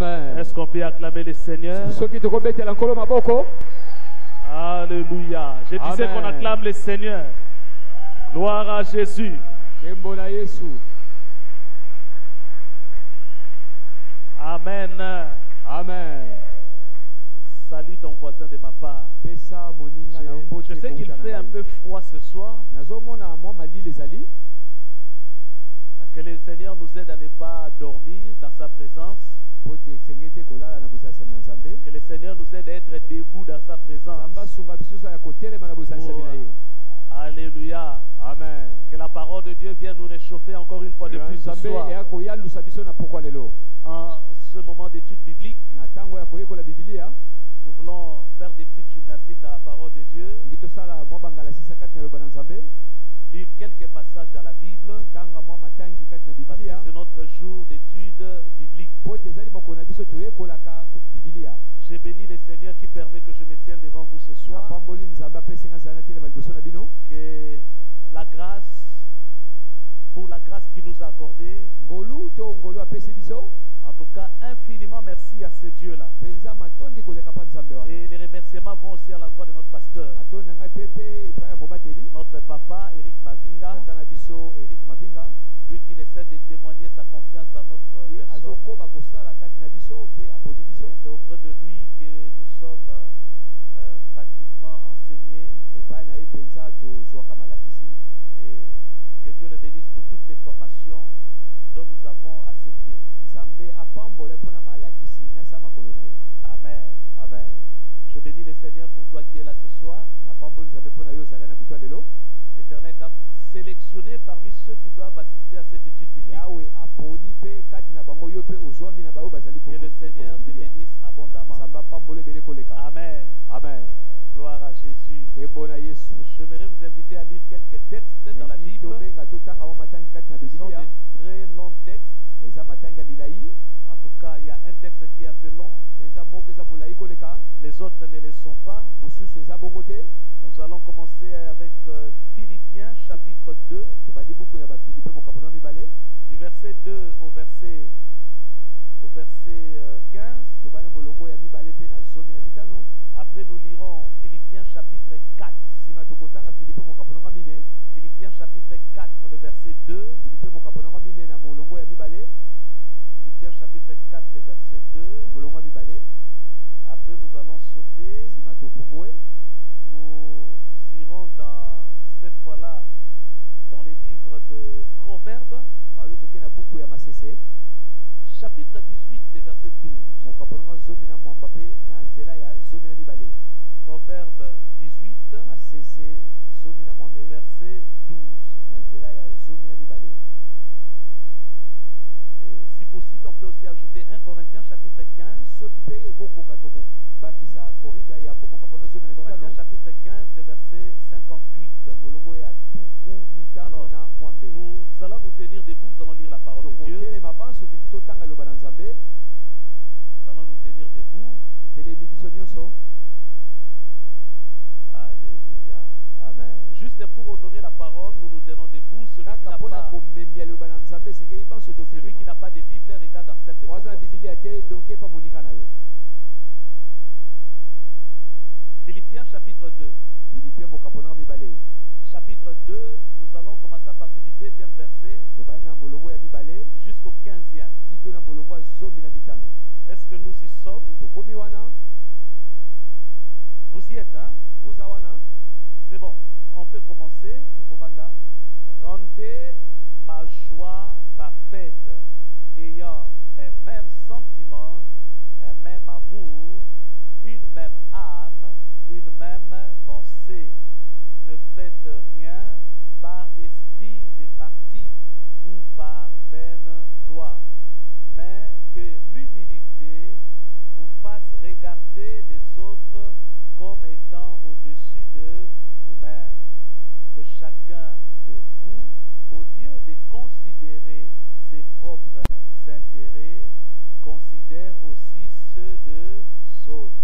amen Est-ce qu'on peut acclamer le Seigneur? Alléluia. Je disais qu'on acclame le Seigneur. Gloire à Jésus. Amen. amen Salut ton voisin de ma part. Je, je sais qu'il fait un peu froid ce soir. Que le Seigneur nous aide à ne pas dormir dans sa présence. Que le Seigneur nous aide à être debout dans sa présence. ye Alléluia. amen Que la parole de Dieu vienne nous réchauffer encore une fois de plus ce soir. En ce moment d'étude biblique, nous voulons faire des petites gymnastiques dans la parole de Dieu, lire quelques passages dans la Bible, parce que c'est notre jour d'étude biblique. J'ai béni le Seigneur qui permet que je me tienne devant vous ce soir, que la grâce, pour la grâce qu'il nous a accordée, en tout cas infiniment merci à ce Dieu-là. Et les remerciements vont aussi à l'endroit de notre pasteur, notre papa Eric Mavinga, lui qui ne cesse de témoigner sa confiance dans notre personne. C'est auprès de lui que nous sommes euh, euh, pratiquement enseignés. Et que Dieu le bénisse pour toutes les formations dont nous avons à ses pieds. Amen. amen Je bénis le Seigneur pour toi qui es là ce soir. L'Éternel t'a sélectionné parmi ceux qui doivent assister à cette étude biblique. yawe aponi mpe kati na bango yo mpe ozwami na baoyo bazali Que le Seigneur te bénisse abondamment. nzambe apambola ebele koleka Amen. amen Gloire à Jésus. nkembo na yesu J'aimerais nous inviter à lire quelques textes dans la Lingi Bible. tobenga totanga mwa matangi kati na Ce sont bibilia de très longs textes. eza matangi ya milai En tout cas, il y a un texte qui est un peu long. mpenza moko eza molai koleka Les autres ne le sont pas. mosusu eza bongo te Nous allons commencer avec euh, Philippiens chapitre 2, tobandi buku ya bafilipe mokambo na mibale du verset 2 au verset, au verset euh, 15. tobandi molongo ya mibale mpe na zomi na mitano Après, nous lirons Philippiens chapitre 4. nsima tokotanga filipe mokambo nango mine Philippiens chapitre 4, le verset 2. filipe mokambo nango mine na molongo ya mibale Philippiens chapitre 4, le verset 2. molongo ya mibale Après, nous allons sauter. nsima topumbwe Nous irons dans, cette fois-là, dans les livres de Proverbes, balo toke na buku ya masese chapitre 18, le verset 12. mokambo nango zomi na mwamba mpe na nzela ya zomi na mibale Proverbe 18, masese zomi na mwambe verset 12. na nzela ya zomi na mibale Et si possible, on peut aussi ajouter 1 Corinthiens chapitre 15. soki mpe ekokoka tokobakisa korinto ya yambo mokambo na zomi 1 na mitano Corinthiens chapitre 15, le verset 58. molongo ya tuku mitano Alors, na mwambe Nous allons nous tenir debout, nous allons lire la parole de Dieu. tokotelema panso tolingi totanga loba na nzambe Nous allons nous tenir debout. totelemi biso nyonso Alléluia. amen Juste pour honorer la parole, nous nous tenons debout. Celui qui kaka n'a mpona pas, komemia loba na celui qui n'a pas de Bible, regarde dans celle de son voisin. Philippiens chapitre 2. filipe mokambo nanga mibale Chapitre 2, nous allons commencer à partir du deuxième verset jusqu'au quinzième. Est-ce que nous y sommes? Vous y êtes, hein? C'est bon. On peut commencer. Rendez ma joie parfaite, ayant un même sentiment, un même amour, une même âme, une même pensée. Ne faites rien par esprit de parti ou par vaine gloire, mais que l'humilité vous fasse regarder les autres comme étant au-dessus de vous-même que chacun de vous, au lieu de considérer ses propres intérêts, considère aussi ceux des autres.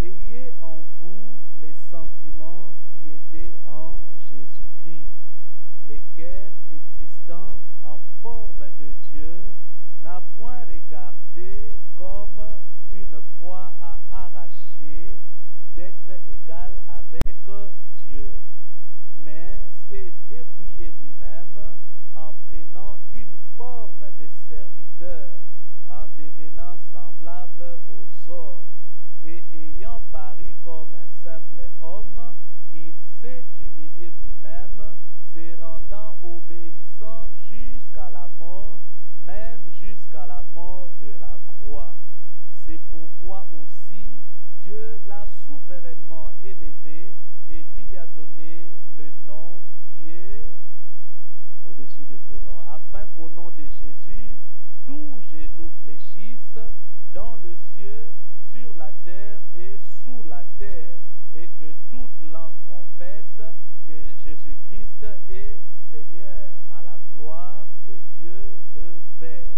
Ayez en vous les sentiments qui étaient en Jésus-Christ, lesquels, existant en forme de Dieu, n'a point regarder comme une proie à arracher d'être égal avec Dieu, mais s'est dépouillé lui-même en prenant une forme de serviteur, en devenant semblable aux hommes, et ayant paru comme un simple homme, il s'est humilié lui-même, se rendant obéissant jusqu'à la mort, même jusqu'à la mort de la croix. C'est aussi Dieu l'a souverainement élevé et lui a donné le nom qui est au-dessus de tout nom, afin qu'au nom de Jésus, tout genou fléchisse dans le ciel, sur la terre et sous la terre, et que toute langue confesse que Jésus-Christ est Seigneur à la gloire de Dieu le Père.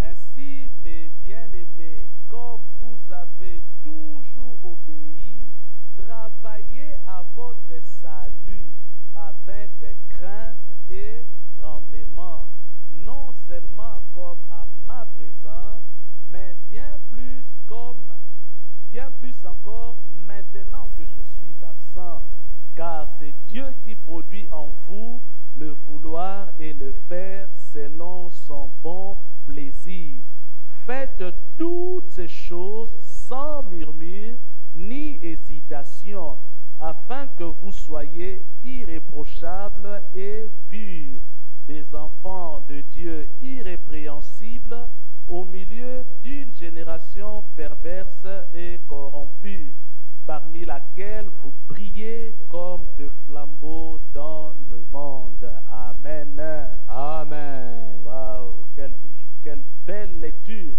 Ainsi, mes bien-aimés, comme vous avez toujours obéi, travaillez à votre salut avec crainte et tremblement, non seulement comme à ma présence, mais bien plus comme bien plus encore maintenant que je suis absent, car c'est Dieu qui produit en vous le vouloir et le faire selon son bon plaisir. Faites toutes ces choses sans murmure ni hésitation, afin que vous soyez irréprochables et purs, des enfants de Dieu irrépréhensibles au milieu d'une génération perverse et corrompue, parmi laquelle vous brillez comme de flambeaux dans le monde. Amen. amen Waouh, quelle, quelle belle lecture.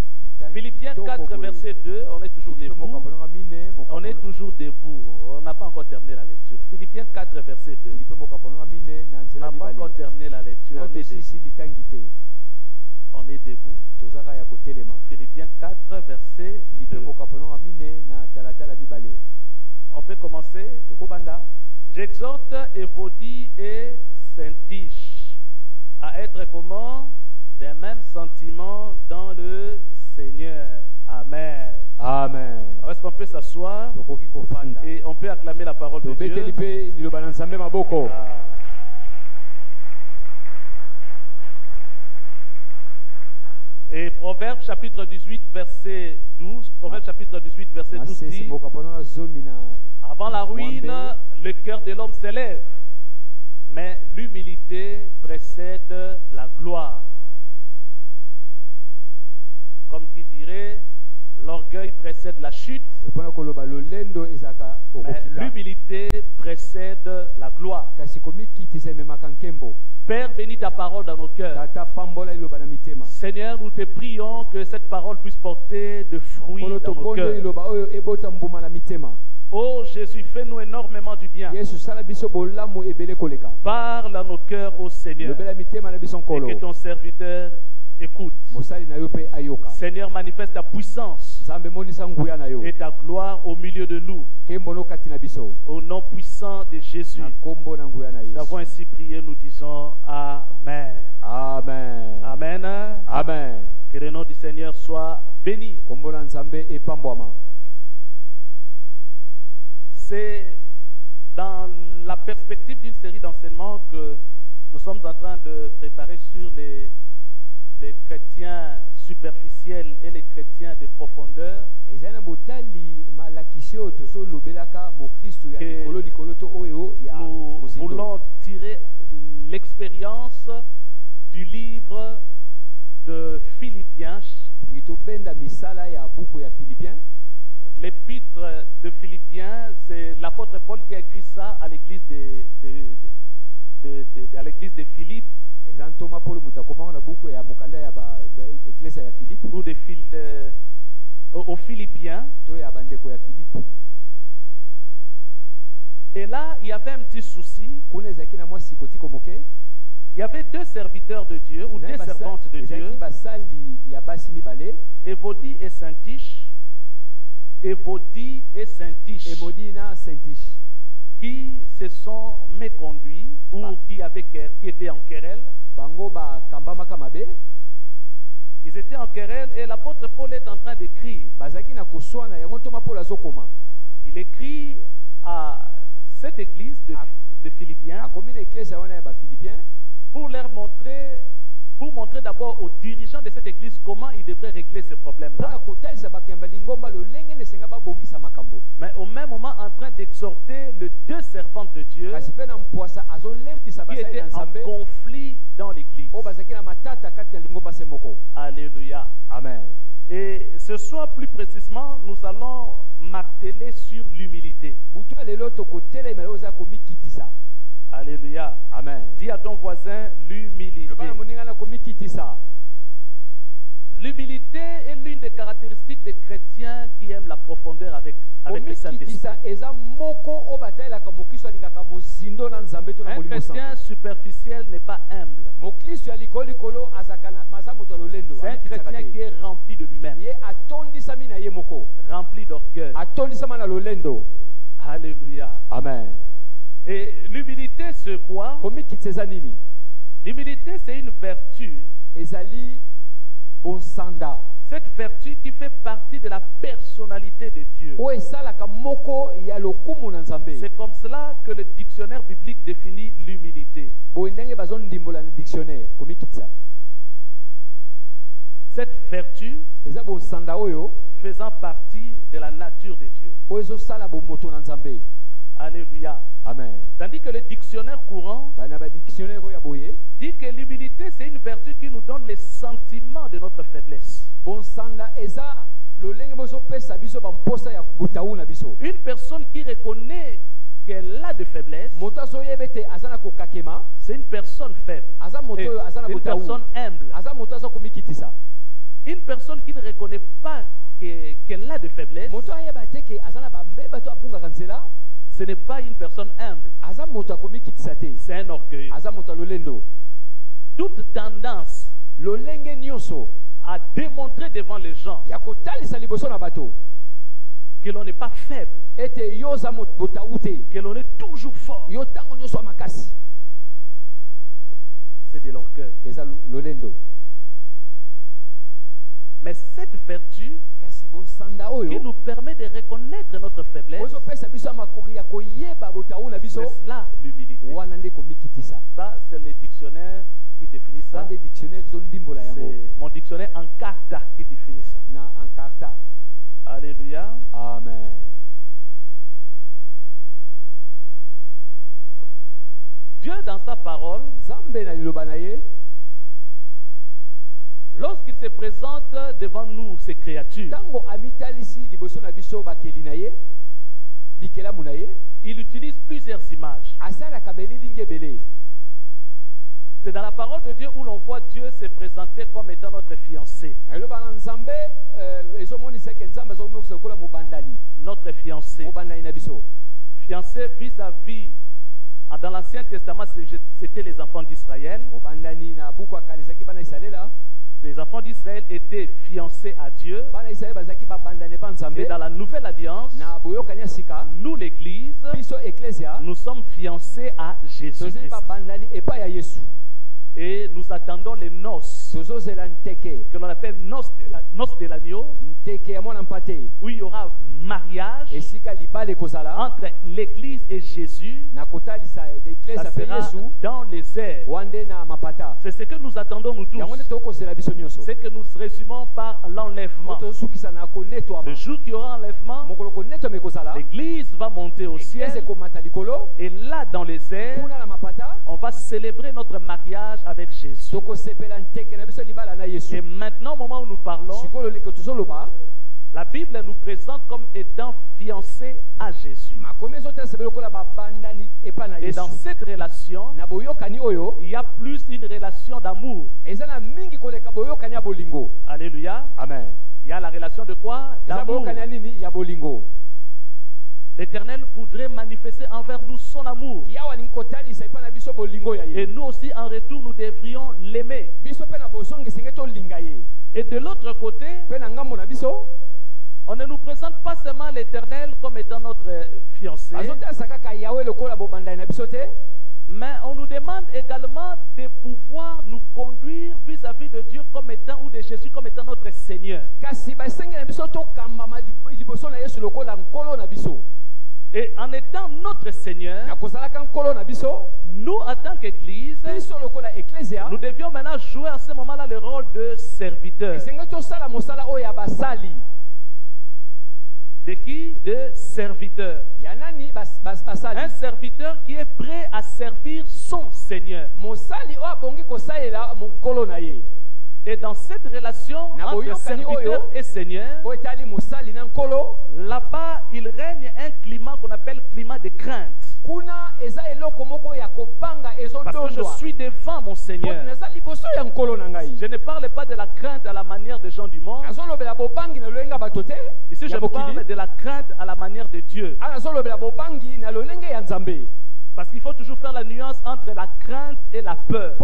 Philippiens 4, verset 2, on est toujours Philippiens debout. mokabolonga mine On est mokabolonga- toujours debout. On n'a pas encore terminé la lecture. Philippiens 4, verset 2. Philippiens mokabolonga mine na On nzela n'a pas mibale encore terminé la lecture. na On est tosisi debout. litangi te On est debout. tozaka ya kotelema Philippiens 4, verset lipe 2. mokabolonga mine na talatala mibale On peut commencer. tokobanda J'exhorte Évodie et Saint-Tiche à être comment Des mêmes sentiments dans le Seigneur. Amen. amen Est-ce qu'on peut s'asseoir et on peut acclamer la parole de Dieu? Ah. Et Proverbe chapitre 18, verset 12. Proverbe chapitre 18, verset 12 masese dit Avant la ruine, le cœur de l'homme s'élève, mais l'humilité précède la gloire. Comme qui dirait, l'orgueil précède la chute, mais l'humilité précède la gloire. Père, bénis ta parole dans nos cœurs. Seigneur, nous te prions que cette parole puisse porter de fruits dans nos cœurs. Oh Jésus, fais-nous énormément du bien. Parle à nos cœurs, ô Seigneur, et que ton serviteur écoute. Seigneur, manifeste ta puissance et ta gloire au milieu de nous. Au nom puissant de Jésus, nous avons ainsi prié, nous disons Amen. amen Amen. amen Que le nom du Seigneur soit béni. nkombo na nzambe epambwama C'est dans la perspective d'une série d'enseignements que nous sommes en train de préparer sur les, les chrétiens superficiels et les chrétiens de profondeur. Nous voulons tirer l'expérience du livre de Philippiens, l'épître de Philippiens, c'est l'apôtre Paul qui a écrit ça à l'église de, de- de- de- à l'église de Philippe. Ou de Phil- euh, aux Philippiens. Et là, il y avait un petit souci. Il y avait deux serviteurs de Dieu ou deux servantes de Dieu, basali ya basi Évodie et Saint-Tiche. Et Saint-Tiche. qui se sont méconduits ou Ah. qui, avaient, quer- qui étaient en querelle. bango bakambamaka mabe Ils étaient en querelle et l'apôtre Paul est en train d'écrire. bazalaki na koswana yango ntoma polo azokoma Il écrit à cette église de, de Philippiens akomi na eklesa wana ya bafilipien pour leur montrer, pour montrer d'abord aux dirigeants de cette église comment ils devraient régler babongisa makambo Mais au même moment, en train d'exhorter les deux servantes de Dieu qui étaient en conflit dans l'église. Alléluia. amen Et ce soir, plus précisément, nous allons marteler sur l'humilité. Alléluia. amen Dis à ton voisin l'humilité. L'humilité est l'une des caractéristiques des chrétiens qui aiment la profondeur avec, avec le Saint-Esprit. Un chrétien superficiel n'est pas humble. C'est un chrétien qui est rempli de lui-même, rempli d'orgueil. Alléluia. amen Et l'humilité, c'est quoi L'humilité, c'est une vertu. ezali bonsanda Cette vertu qui fait partie de la personnalité de Dieu. C'est comme cela que le dictionnaire biblique définit l'humilité. Cette vertu faisant partie de la nature de Dieu. Alléluia. amen Tandis que le dictionnaire courant Ba- na badictionnaire oyo ya boye dit que l'humilité, c'est une vertu qui nous donne les sentiments de notre faiblesse. Une personne qui reconnaît qu'elle a de faiblesse, c'est une personne faible. une personne humble. Une personne qui ne reconnaît pas que- qu'elle a de faiblesse, ce n'est pas une personne humble. C'est un orgueil. Toute tendance à démontrer devant les gens que l'on n'est pas faible, que l'on est toujours fort, c'est de l'orgueil. Mais cette vertu qui nous permet de reconnaître notre faiblesse, c'est cela l'humilité. Ça, c'est le dictionnaire qui définit ça. C'est mon dictionnaire en carta qui définit ça. encarta Alléluia. amen Dieu, dans sa parole, nzambe na liloba na ye lorsqu'il se présente devant nous, ses créatures, il utilise plusieurs images. C'est dans la parole de Dieu où l'on voit Dieu se présenter comme étant notre fiancé. mobandani Notre fiancé. Fiancé vis-à-vis. Dans l'Ancien Testament, c'était les enfants d'Israël. Les enfants d'Israël étaient fiancés à Dieu. Et dans la nouvelle alliance, nous, l'Église, nous sommes fiancés à Jésus-Christ. Et nous attendons les noces, que l'on appelle noces de la- noces de l'agneau, où il y aura mariage. Entre l'Église et Jésus. Ça sera dans les airs. C'est ce que nous attendons nous tous. C'est que nous résumons par l'enlèvement. Le jour qu'il y aura enlèvement, l'Église va monter au ciel. Et là, dans les airs, on va célébrer notre mariage avec Jésus. Et maintenant, au moment où nous parlons, la Bible nous présente comme étant fiancés à Jésus. Et dans cette relation, il y a plus une relation d'amour. Alléluia. amen Il y a la relation de quoi? D'amour. boyokani ya nini ya bolingo L'Éternel voudrait manifester envers nous son amour. Et nous aussi, en retour, nous devrions l'aimer. Et de l'autre côté, on ne nous présente pas seulement l'Éternel comme étant notre euh, fiancé, Mais on nous demande également de pouvoir nous conduire vis-à-vis de Dieu comme étant, ou de Jésus comme étant notre Seigneur. Et en étant notre Seigneur, nous, en tant qu'Église, nous devions maintenant jouer à ce moment-là le rôle de serviteur. De qui? De serviteur. Un serviteur qui est prêt à servir son Seigneur. Et dans cette relation entre serviteur et Seigneur, là-bas, il règne un climat qu'on appelle climat de crainte. Parce que je suis devant mon Seigneur. Je ne parle pas de la crainte à la manière des gens du monde. Ici, je parle de la crainte à la manière de Dieu. a nazolobela bobangi na lolenge ya nzambe Parce qu'il faut toujours faire la nuance entre la crainte et la peur.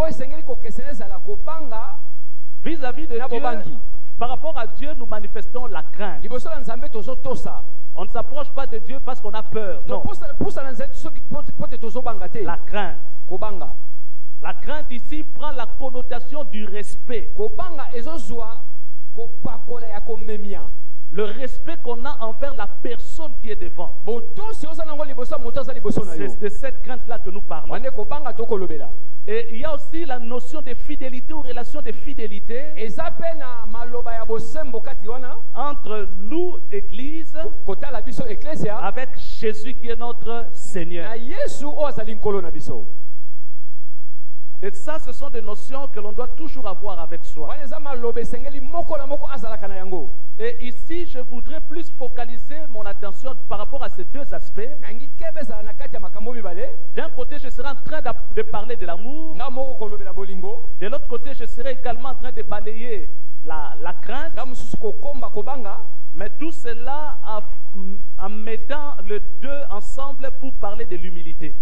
Vis-à-vis de Dieu, par rapport à Dieu, nous manifestons la crainte. On ne s'approche pas de Dieu parce qu'on a peur. Non, la crainte. La crainte ici prend la connotation du respect. Le respect qu'on a envers la personne qui est devant. C'est de cette crainte-là que nous parlons. Et il y a aussi la notion de fidélité ou relation de fidélité entre nous, Église, avec Jésus qui est notre Seigneur. Et ça, ce sont des notions que l'on doit toujours avoir avec soi. Et ici, je voudrais plus focaliser mon attention par rapport à ces deux aspects. D'un côté, je serai en train de parler de l'amour. De l'autre côté, je serai également en train de balayer la, la crainte. Mais tout cela en, en mettant les deux ensemble pour parler de l'humilité.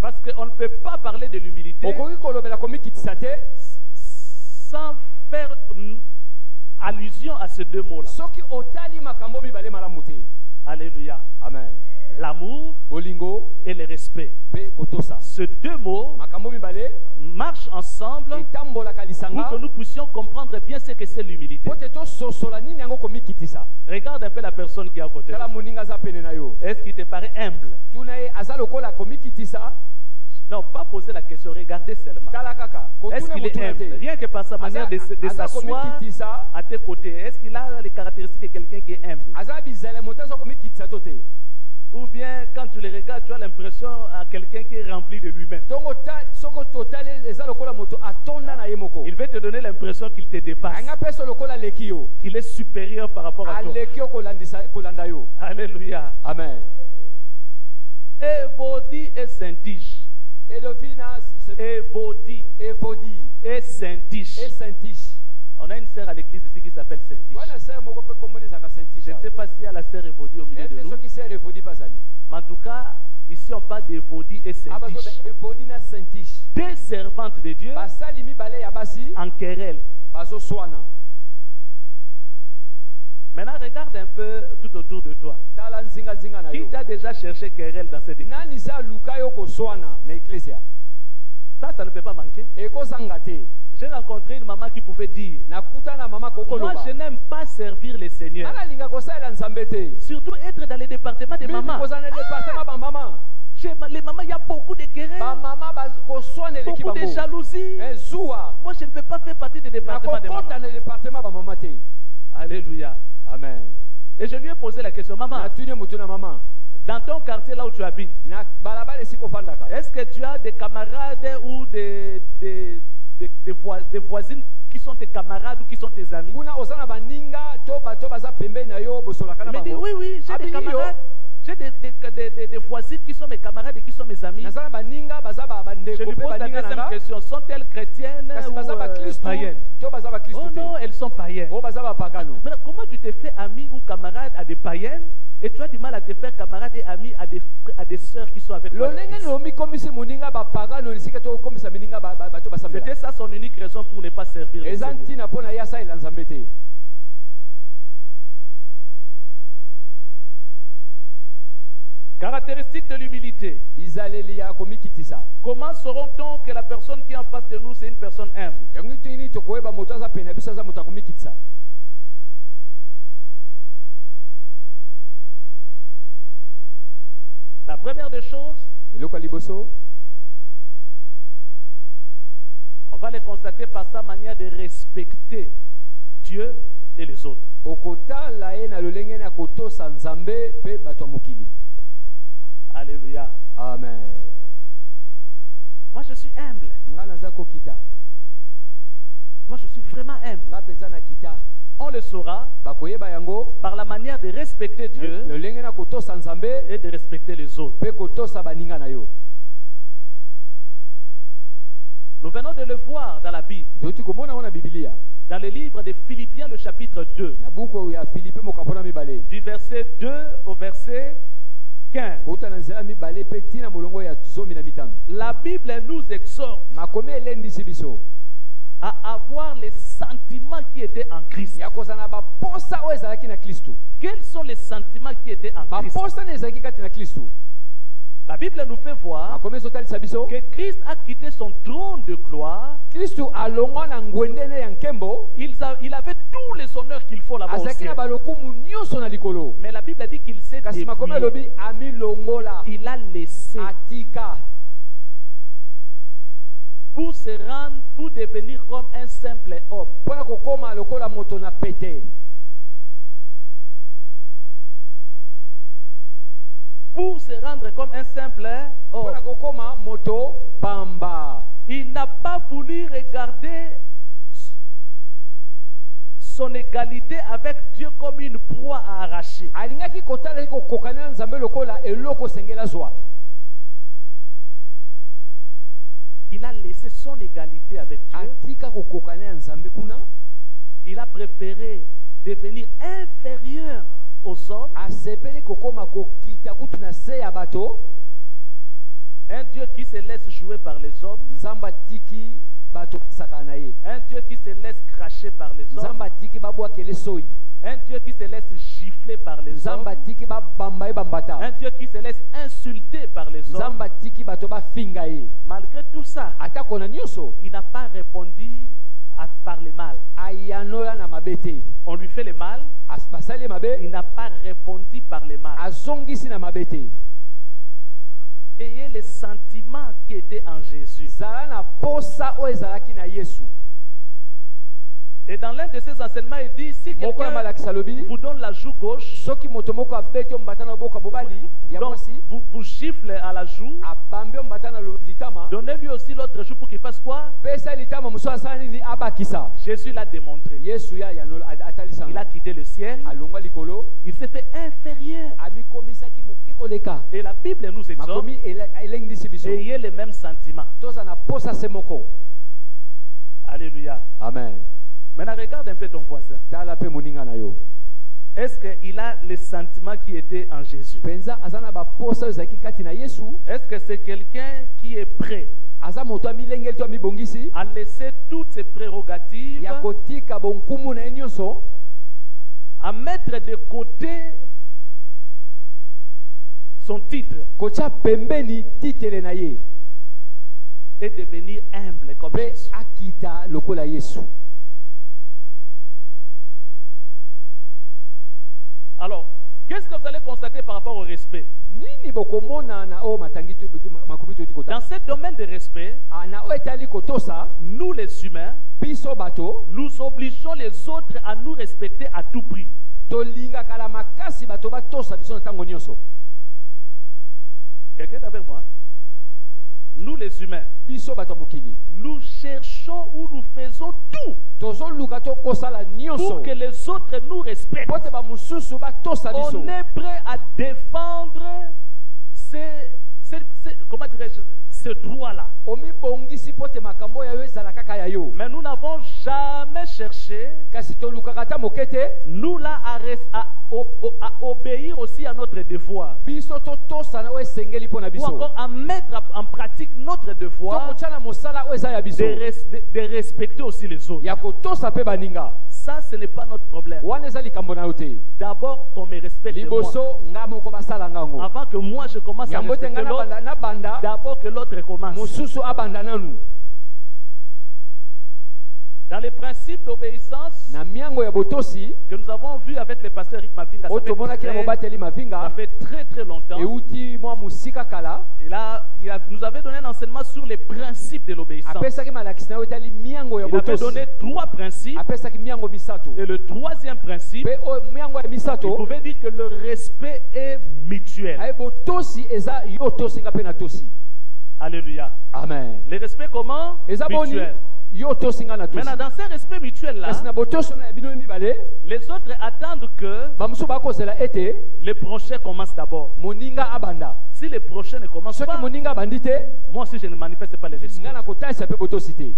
Parce qu'on ne peut pas parler de l'humilité sans faire mm, allusion à ces deux mots-là. Alléluia. amen L'amour bolingo et le respect. Ces deux mots marchent ensemble pour que nous puissions comprendre bien ce que c'est l'humilité. Regarde un peu la personne qui est à côté. Est-ce qu'il te paraît humble? Non, pas poser la question, regardez seulement. Est-ce qu'il est te Rien que par sa manière de, de s'asseoir à tes côtés. Est-ce qu'il a les caractéristiques de quelqu'un qui est humble? Ou bien quand tu le regardes, tu as l'impression à quelqu'un qui est rempli de lui-même. Il veut te donner l'impression qu'il te dépasse, qu'il est supérieur par rapport à toi. aleki yo kolandisa- kolanda yo Et Saint-Tiche. et Saint-Tiche. On a une sœur à l'église ici qui s'appelle Saint-Tiche. Je ne sais pas s'il y a la sœur Évodie au milieu de nous. Mais en tout cas, ici on parle d'Évodie et Saint-Tiche. evodi na saintish Deux servantes de Dieu en querelle. Maintenant, regarde un peu tout autour de toi. Qui t'a déjà cherché querelle dans cette église? Ça, ça ne peut pas manquer. J'ai rencontré une maman qui pouvait dire Moi, je n'aime pas servir le Seigneur. Surtout être dans les départements des mamans. Chez ma- les mamans, il y a beaucoup de querelles, beaucoup de bango jalousie. Eh, Moi, je ne peux pas faire partie des départements des mamans. Alléluia. Amen. Et je lui ai posé la question Maman, dans ton quartier là où tu habites, est-ce que tu as des camarades ou des, des, des, des voi- des voisines qui sont tes camarades ou qui sont tes amis? Il me dit Oui, oui, j'ai des camarades. J'ai des, des, des, des- des voisines qui sont mes camarades et qui sont mes amis. Je lui pose la deuxième question. Sont-elles chrétiennes ou euh, païennes? Oh non, elles sont païennes. o baza bapagano Maintenant, comment tu te fais ami ou camarade à des païennes et tu as du mal à te faire camarade et ami à des, à des sœurs qui sont avec toi? C'était ça son unique raison pour ne pas servir le eza Seigneur. ntina mpo na ye asalela nzambe te Caractéristique de l'humilité. Comment saurons-on que la personne qui est en face de nous, c'est une personne humble? La première des choses, on va le constater par sa manière de respecter Dieu et les autres. Alléluia. amen. Moi, je suis humble. Moi, je suis vraiment humble. On le saura par la manière de respecter Dieu et de respecter les autres. Nous venons de le voir dans la Bible, dans le livre de Philippiens, le chapitre 2, na buku ya filipe mokambo na mibale. Du verset 2 au verset 15. kouta na nzela mibale mpe ntina molongo ya zomi na mitano. La Bible nous exhorte à avoir les sentiments qui étaient en Christ. Quels sont les sentiments qui étaient en Christ? La Bible nous fait voir que Christ a quitté son trône de gloire. Il, a- il avait tous les honneurs qu'il faut là-bas Mais la Bible dit qu'il s'est dépouillé. Il a laissé pour se rendre, pour devenir comme un simple homme. Pour se rendre comme un simple pamba Il n'a pas voulu regarder son égalité avec Dieu comme une proie à arracher. Il a laissé son égalité avec Dieu. Il a préféré devenir inférieur aux hommes. Un Dieu qui se laisse jouer par les hommes. Un Dieu qui se laisse cracher par les hommes. Un Dieu qui se laisse gifler par les hommes. Un Dieu qui se laisse insulter par les hommes. Malgré tout ça, il n'a pas répondu par le mal. On lui fait le mal, il n'a pas répondu par le mal. Ayez les sentiments qui étaient en Jésus. zala na posa oyo ezalaki na yesu Et dans l'un de ses enseignements, il dit si quelqu'un vous donne la joue gauche, donc vous, vous gifle à la joue, donnez-lui aussi l'autre joue pour qu'il fasse quoi? Jésus l'a démontré. Il a quitté le ciel, il s'est fait inférieur. Et la Bible nous exhorte, ayez les mêmes sentiments. Alléluia. amen Maintenant, regarde un peu ton voisin. Est-ce qu'il a les sentiments qui étaient en Jésus? Est-ce que c'est quelqu'un qui est prêt à laisser toutes ses prérogatives, à mettre de côté son titre et devenir humble comme Jésus Alors, qu'est-ce que vous allez constater par rapport au respect? Dans ce domaine de respect, Ah, nous les humains, nous obligeons les autres à nous respecter à tout prix. Quelqu'un est avec moi? Nous les humains, nous cherchons ou nous faisons tout pour que les autres nous respectent. On est prêt à défendre ces, ces- ces- comment dirais-je, ce droit-là. Mais nous n'avons jamais cherché, nous là, à, obéir aussi à notre devoir. Ou encore à mettre en pratique notre devoir de- de respecter aussi les autres. Ça, ce n'est pas notre problème. D'abord, qu'on me respecte moi. Avant que moi je commence à respecter l'autre, d'abord que l'autre commence. Dans les principes d'obéissance que nous avons vu avec le pasteur Rick Mavinga, ça fait, très, très longtemps. Et là, il a- nous avait donné un enseignement sur les principes de l'obéissance. Il avait donné trois principes. Et le troisième principe, il pouvait dire que le respect est mutuel. Alléluia. amen Le respect comment? Mutuel. Maintenant, dans ces respects mutuels-là, bino mibale les autres attendent que bamosusu bakozela ete le prochain commence d'abord. Si le prochain ne commence soki pas, moi aussi je ne manifeste pas le respect. nga na kotalisa mpe botosi te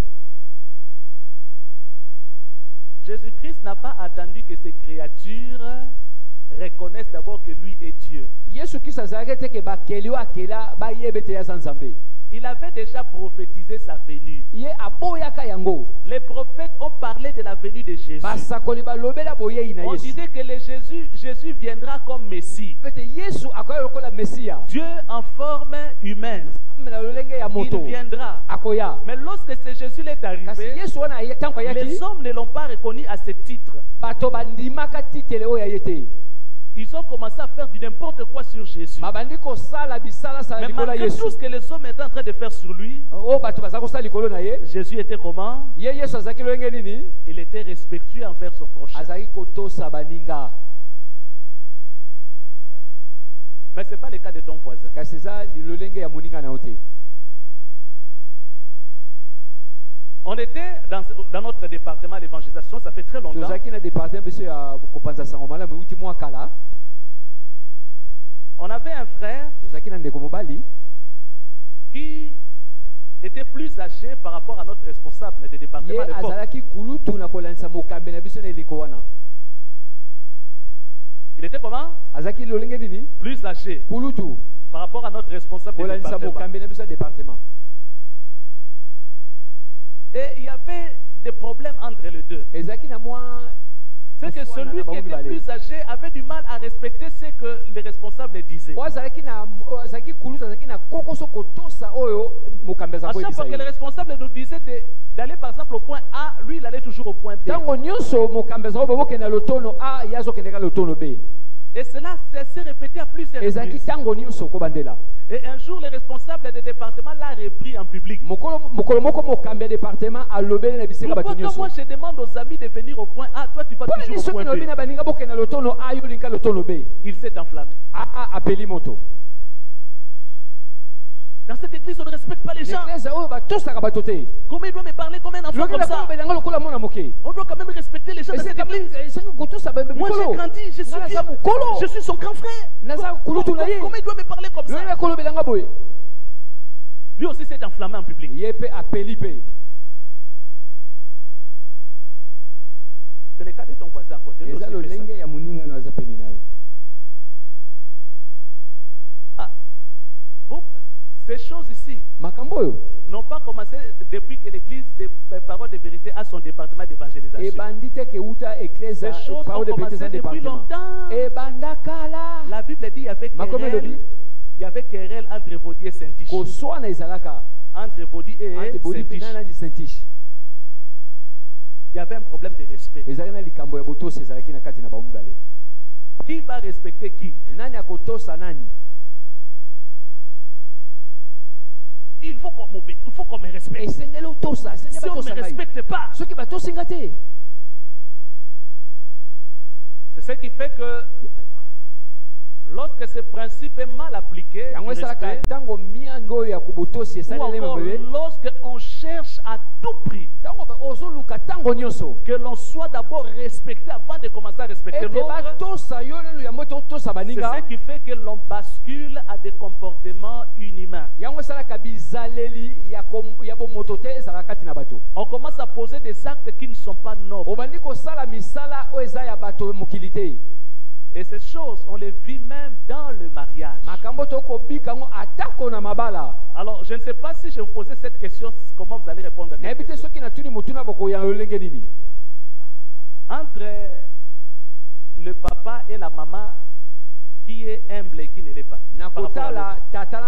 Jésus-Christ n'a pas attendu que ces créatures reconnaissent d'abord que lui est Dieu. Il avait déjà prophétisé sa venue. Les prophètes ont parlé de la venue de Jésus. On disait que le Jésus, Jésus viendra comme Messie. Dieu en forme humaine. Il viendra. Mais lorsque ce Jésus est arrivé, les hommes ne l'ont pas reconnu à ce titre. Ils ont commencé à faire du n'importe quoi sur Jésus. Mais malgré tout ce que les hommes étaient en train de faire sur lui, ye Jésus était comment? Il était respectueux envers son prochain. Mais ce n'est pas le cas de ton voisin. kasi eza lolenge ya moninga na yo te On était dans, dans notre département l'évangélisation, ça fait très longtemps. On avait un frère qui était plus âgé par rapport à notre responsable de ye département à l'époque. azalaki kulutu na kolandisa mokambi na biso na eleko wana. Il était comment? Plus âgé. Par rapport à notre responsable de kolandisa département. mokambi na biso ya département Et il y avait des problèmes entre les deux. C'est que celui qui était plus âgé avait du mal à respecter ce que les responsables disaient. À chaque fois que le ye responsable nous disait de- d'aller par exemple au point A, lui il allait toujours au point B. Et cela s'est répété à plusieurs reprises. Et un jour, le responsable des départements l'a repris en public. Pourquoi moi je demande aux amis de venir au point A, toi tu vas toujours au point B Il s'est enflammé. Dans cette église, on ne respecte pas les gens. te Comment il doit me parler comme un enfant comme ça. On doit quand même respecter les gens de cette église. Moi j'ai grandi, je suis Je suis son grand frère. Comment il doit me parler comme ça. Lui aussi s'est enflammé en public. C'est le cas de ton voisin à côté. Ah, vous, ces choses ici n'ont pas commencé depuis que l'église des des paroles de vérité a son département d'évangélisation. Ces choses ont commencé depuis longtemps. La Bible dit il y avait Makomé querelle, il y avait querelle entre Vaudi et Saint-Tiche. Entre Vaudi et Saint-Tiche. Il y avait un problème de respect. Qui va respecter qui? Il faut qu'on il faut qu'on me respecte. esengeli otosa Si on ne me respecte pas, soki batosinga te c'est ce qui fait que lorsque ce principe est mal appliqué, respect, ou encore lorsque on cherche à tout prix que l'on soit d'abord respecté avant de commencer à respecter l'autre, c'est ce qui fait que l'on bascule à des comportements inhumains. On commence à poser des actes qui ne sont pas nobles. Et ces choses, on les vit même dans le mariage. Alors, je ne sais pas si je vous posais cette question, comment vous allez répondre à cette question. entre le papa et la maman, qui est humble et qui ne l'est pas tata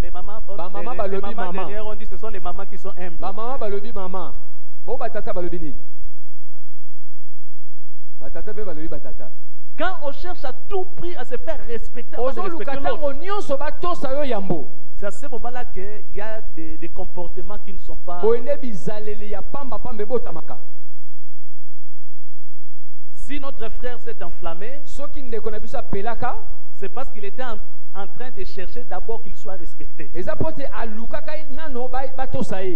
Les mamans, Ba maman les- les mamans maman. derrière, on dit ce sont les mamans qui sont humbles. bamama balobi mama bo batata balobi nini? Quand on cherche à tout prix à se faire respecter, l'autre, c'est à ce moment-là qu'il y a des, des comportements qui ne sont pas. Si notre frère s'est enflammé, c'est parce qu'il était en, en train de chercher d'abord qu'il soit respecté.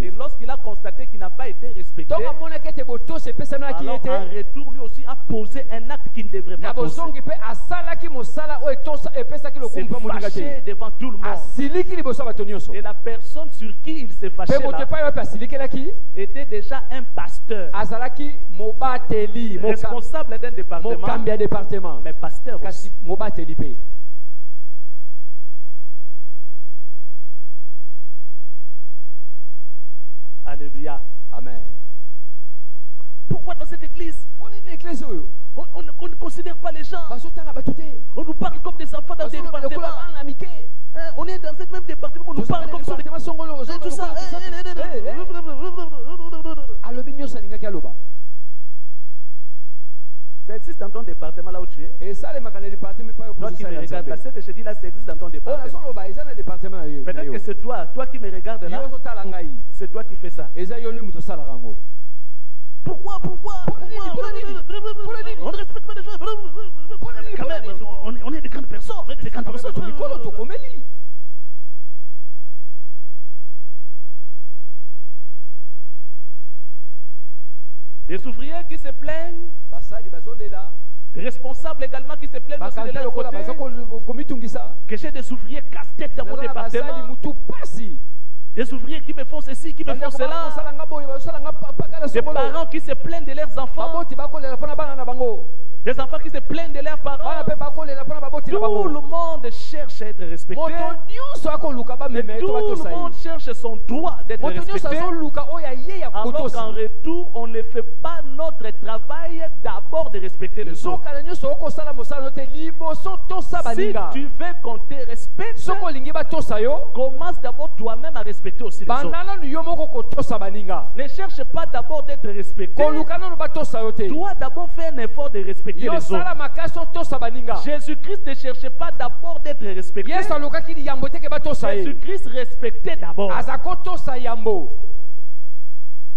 Et lorsqu'il a constaté qu'il n'a pas été respecté, alors en retour, lui aussi a posé un acte qu'il ne devrait pas poser. C'est fâché devant tout le monde. Et la personne sur qui il s'est fâché là, était déjà un pasteur, responsable d'un département, mais pasteur aussi. Alléluia. amen Pourquoi dans cette église, on, on ne- on ne considère pas les gens On nous parle comme des enfants dans des départements. Hein, on est dans ce même département, on nous parle comme tout ça. Ça existe dans ton département là où tu es. qui me regardes là, ce que je dis là, ça existe dans ton département. Peut-être que c'est toi, toi qui me regardes yo là, c'est toi qui fais ça. Pourquoi, pourquoi, Pour le nini, pour le nini, pour le nini. On ne respecte pas les gens. Quand même, on est, des grandes personnes. On est des grandes personnes. Des ouvriers qui se plaignent, des responsables également qui se plaignent aussi de leur côté. Que j'ai des ouvriers casse-tête dans mon département. Des ouvriers qui me font ceci, qui me font cela. Des parents qui se plaignent de leurs enfants. Des enfants qui se plaignent de leurs parents. Tout le monde cherche à être respecté. Tout le monde cherche son droit d'être respecté. Alors qu'en retour, on ne fait pas notre travail d'abord de respecter les autres. Si tu veux qu'on te respecte, commence d'abord toi-même à respecter aussi les autres. Ne cherche pas d'abord d'être respecté. Dois d'abord faire un effort de respecter les autres. Jésus-Christ ne cherchait pas d'abord d'être respecté. Jésus-Christ respectait d'abord.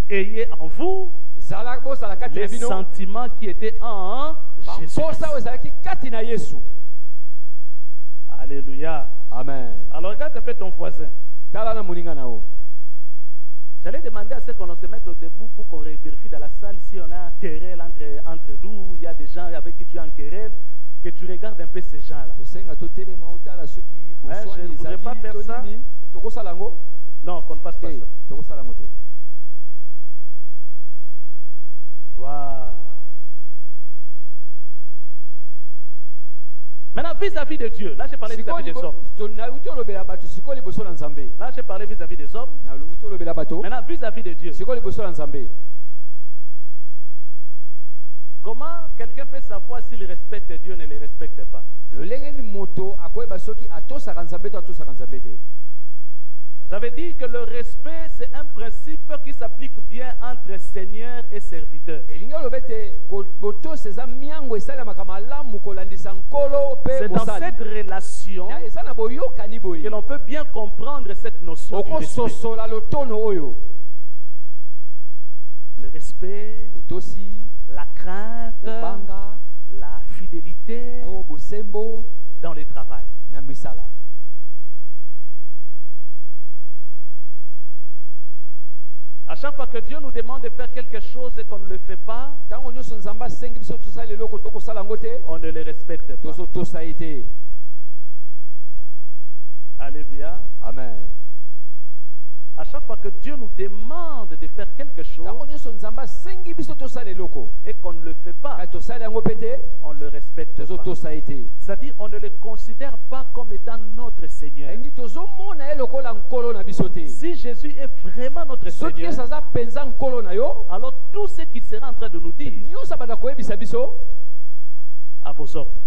Ayez en vous les sentiments qui étaient en Jésus. Alléluia. amen Alors regarde un peu ton voisin. tala na moninga na yo J'allais demander à ceux qu'on se mette debout pour qu'on vérifie dans la salle si on a un querelle entre, entre nous, il y a des gens avec qui tu es en querelle, que tu regardes un peu ces gens-là. je ne voudrais pas faire ça. Non, qu'on ne fasse pas ça. Waouh. Maintenant, vis-à-vis de Dieu, là j'ai parlé vis-à-vis des hommes. Là j'ai parlé vis-à-vis des hommes. Maintenant, vis-à-vis de Dieu. Comment quelqu'un peut savoir s'il respecte Dieu ou ne le respecte pas? J'avais dit que le respect, c'est un principe qui s'applique bien entre Seigneur et serviteur. C'est dans cette relation que l'on peut bien comprendre cette notion du respect. Le respect, la crainte, la fidélité dans le travail. na misala À chaque fois que Dieu nous demande de faire quelque chose et qu'on ne le fait pas, on ne le respecte pas. Alléluia. amen À chaque fois que Dieu nous demande de faire quelque chose et qu'on ne le fait pas, on ne le respecte pas. C'est-à-dire, on ne le considère pas comme étant notre Seigneur. Si Jésus est vraiment notre Seigneur, alors tout ce qu'il sera en train de nous dire à vos ordres.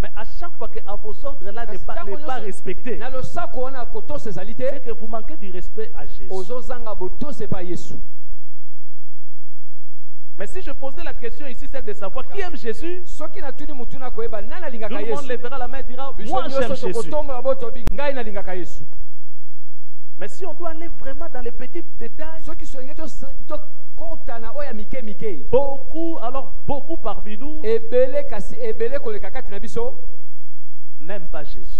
Mais à chaque fois que à vos ordres là n'est pas, pas respecté, c'est que vous manquez du respect à Jésus. Mais si je posais la question ici, celle de savoir qui aime Jésus, tout le monde lèvera la main et dira Moi j'aime Jésus. Mais si on doit aller vraiment dans les petits détails, beaucoup, alors n'aiment pas Jésus.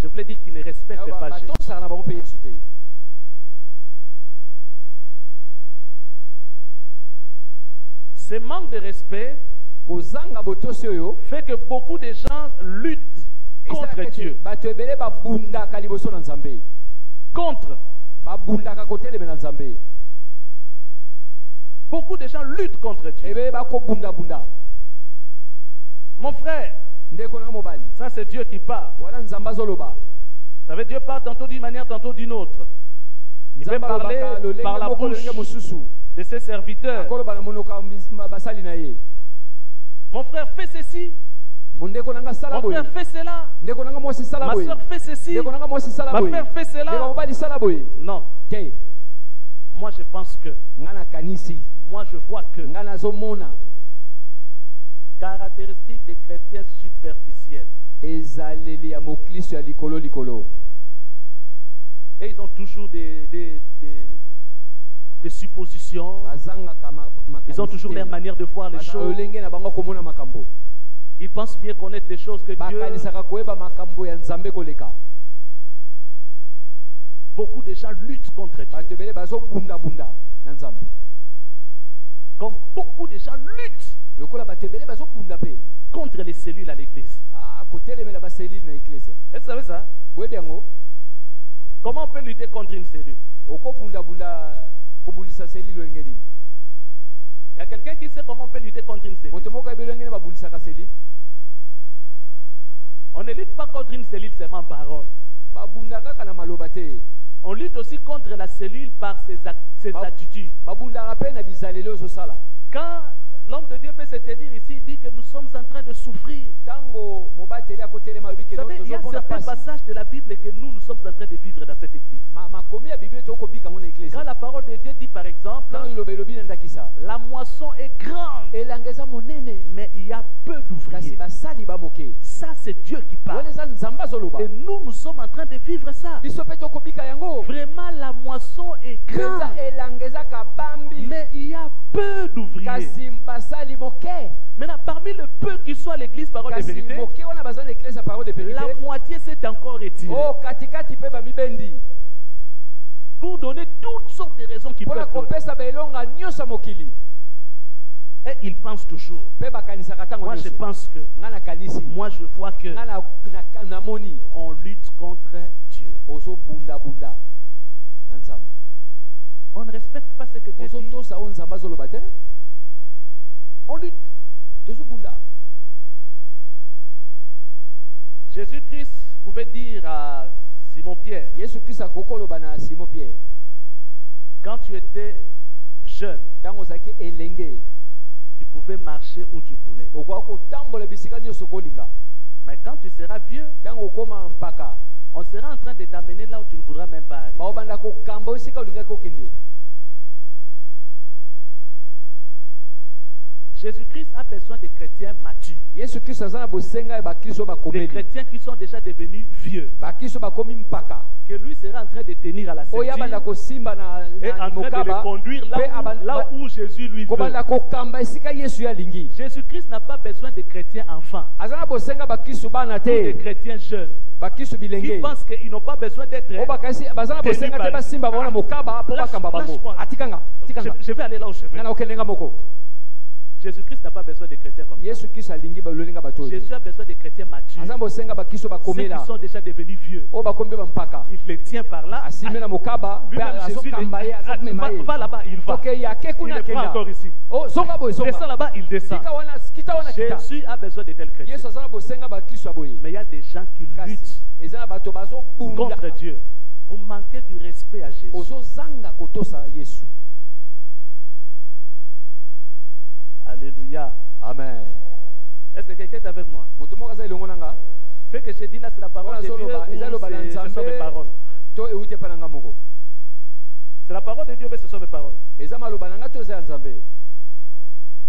Je voulais dire qu'ils ne respectent pas Jésus. Ce manque de respect fait que beaucoup de gens luttent contre Dieu. Contre. Beaucoup de gens luttent contre Dieu. ebele bakobundabunda Mon frère, ça c'est Dieu qui parle. azoloba Vous savez, Dieu parle tantôt d'une manière, tantôt d'une autre. Il peut parler par la bouche de ses serviteurs. Mon frère, fais ceci. Mon frère, fais cela. Ma soeur, fais ceci. Ma frère, fais cela. Non. Moi, je pense que, moi, je vois que, nga nazomona caractéristique des chrétiens superficiels. ezaleli ya moklisto ya likolo likolo Et ils ont toujours des, des, des, des suppositions. Ils ont toujours leur manière de voir les choses. Ils pensent bien connaître les choses que Dieu. Beaucoup de gens luttent contre Dieu. bato ebele bazobundabunda na nzambe Comme beaucoup de gens luttent. Bazobunda mpe contre les cellules à l'église. Ah, que vous savez ça yango Comment on peut lutter contre une cellule? Il y a quelqu'un qui sait comment on peut lutter contre une cellule? selile On ne lutte pas contre une cellule seulement en parole. On lutte aussi contre la cellule par ses, ses attitudes. Quand l'homme de Dieu peut se tenir ici, il dit que nous sommes en train de souffrir. Vous savez, il y a certains passages de la Bible que nous, nous sommes en train de vivre dans cette église. Quand la parole de Dieu dit par exemple, la moisson est grande, mais il y a peu d'ouvriers. Ça, c'est Dieu qui parle. Et nous, nous sommes en train de vivre ça. Vraiment, la moisson est grande, mais il y a peu d'ouvriers. Maintenant, parmi le peu qui sont à l'église parole de vérité, la moitié s'est encore retirée. o katikati mpe bamibendi Pour donner toutes sortes de raisons qui peuvent donner. Et ils pensent toujours. Moi, je pense que, moi, je vois que on lutte contre Dieu. On ne respecte pas ce que Dieu dit. Lutte. tozobunda Jésus-Christ pouvait dire à Simon-Pierre, quand tu étais jeune, tu pouvais marcher où tu voulais. Mais quand tu seras vieux, on sera en train de t'amener là où tu ne voudras même pas arriver. Jésus-Christ a besoin de chrétiens matures. Des chrétiens qui sont déjà devenus vieux. Que lui sera en train de tenir à la ceinture et en train de conduire là où, là Jésus lui veut. Jésus-Christ n'a pas besoin de chrétiens enfants. Aza na bosenga bakristo bana ou de te chrétiens jeunes. Qui pensent qu'ils n'ont pas besoin d'être. atikanga Je, je vais aller là où je veux. nga na okende nga moko Jésus-Christ n'a pas besoin de chrétiens comme ça. Jésus a besoin de chrétiens matures. Ceux qui sont déjà devenus vieux. Il les tient par là. Lui-même, Jésus, va, là-bas, il va. Il encore ici. Oh, là-bas, il descend. Jésus a besoin de tels chrétiens. Mais il y a des gens qui luttent contre Dieu. Vous manquez du respect à Jésus. Alléluia. amen Est-ce que quelqu'un est avec moi? Ce que je dis là, c'est la parole de Dieu ce sont mes paroles C'est la parole de Dieu, mais ce sont mes paroles.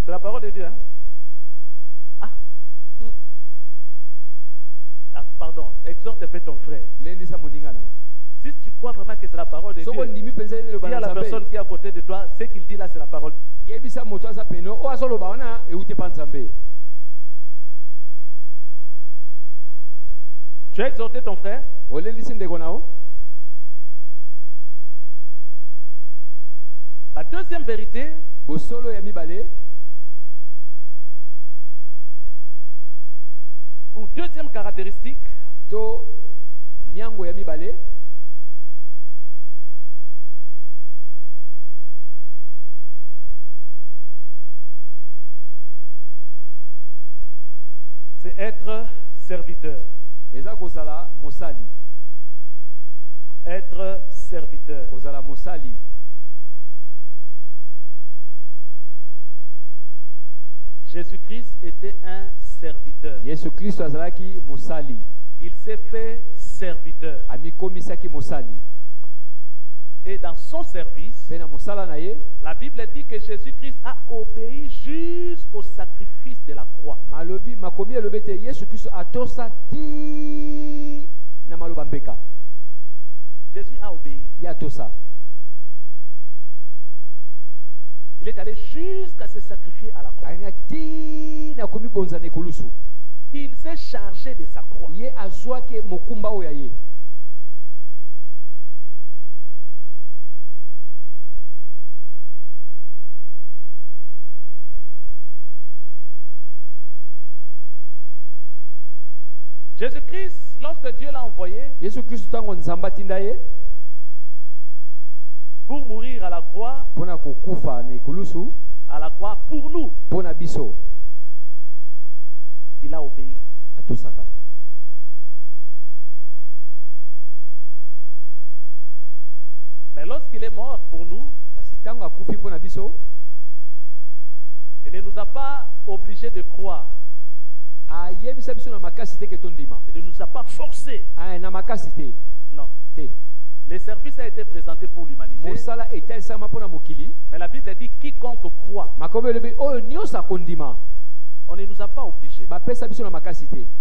C'est la parole de Dieu. Hein? Ah. Hmm. ah, pardon. Exhorte un peu ton frère. Si tu crois vraiment que c'est la parole de soko Dieu, dis à la personne qui est à côté de toi, ce qu'il dit là, c'est la parole. Tu as exhorté ton frère? La deuxième vérité, ou deuxième caractéristique, to miango ya mibale c'est être serviteur. eza kozala mosali Être serviteur. kozala mosali Jésus-Christ était un serviteur. yesu kristo azalaki mosali Il s'est fait serviteur. amikomisaki mosali Et dans son service, la Bible dit que Jésus-Christ a obéi jusqu'au sacrifice de la croix. Jésus a obéi. Il est allé jusqu'à se sacrifier à la croix. Il s'est chargé de sa croix. ye azwaki mokumba oyo ya ye Jésus-Christ, lorsque Dieu l'a envoyé pour mourir à la croix, à la croix pour nous, il a obéi. Mais lorsqu'il est mort pour nous, il ne nous a pas obligés de croire. Il ne nous a pas forcés. te Non. Le service a été présenté pour l'humanité. Mais la Bible dit quiconque croit. akondima On ne nous a pas obligés.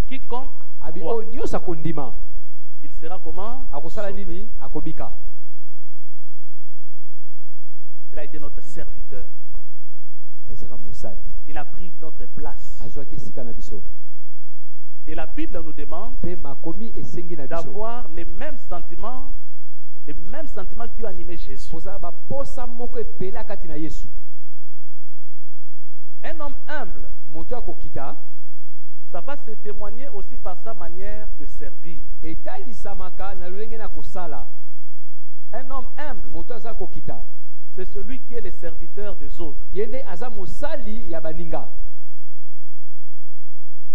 Quiconque croit. akondima Il sera comment? Sauvé. Il a été notre serviteur. Il a pris notre place. Et la Bible nous demande d'avoir les mêmes sentiments, les mêmes sentiments qui ont animé Jésus. Un homme humble, ça va se témoigner aussi par sa manière de servir. Un homme humble, c'est celui qui est le serviteur des autres.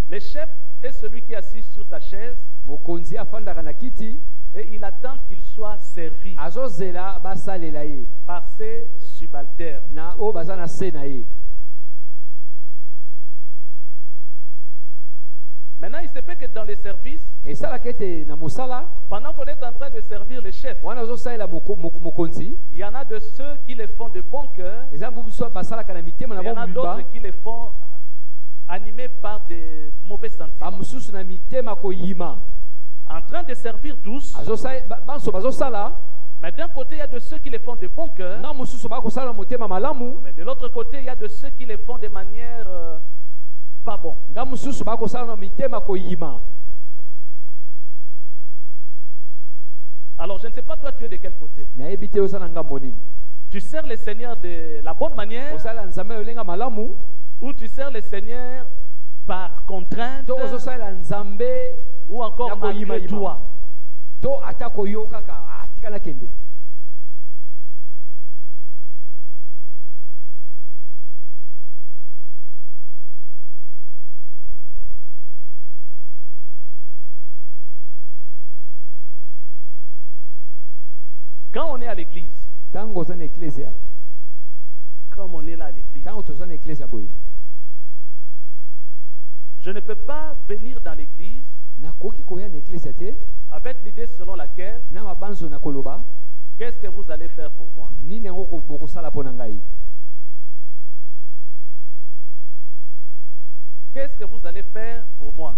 Le chef est celui qui est assis sur sa chaise. Et il attend qu'il soit servi par ses subalternes. na oyo baza na se na ye Maintenant, il se peut que dans les services, esalaka ete na mosala pendant qu'on est en train de servir le chef, wana ozosalela moko- moko- mokonzi il y en a de ceux qui le font de bon cœur, eza mpo biso basalaka na mitema na il y en a d'autres qui le font animés par des mauvais sentiments. bamosusu na mitema koyima. En train de servir tous, Azosala- ba- banso bazosala mais d'un côté, il y a de ceux qui le font de bon cœur, nga mosusu bakosala na motema malamu. Mais de l'autre côté, il y a de ceux qui le font de manière euh, pas bon. nga mosusu bakosala na mitema koyima. Alors, je ne sais pas, toi, tu es de quel côté. Nayebi te oza na ngambo nini Tu sers le Seigneur de la bonne manière osala nzambe na lolenga malamu. Ou tu sers le Seigneur par contrainte to ozosalela nzambe ou encore malgré toi. to ata Quand on est à l'église, comme on est là à l'église, je ne peux pas venir dans l'église avec l'idée selon laquelle qu'est-ce que vous allez faire pour moi? Qu'est-ce que vous allez faire pour moi?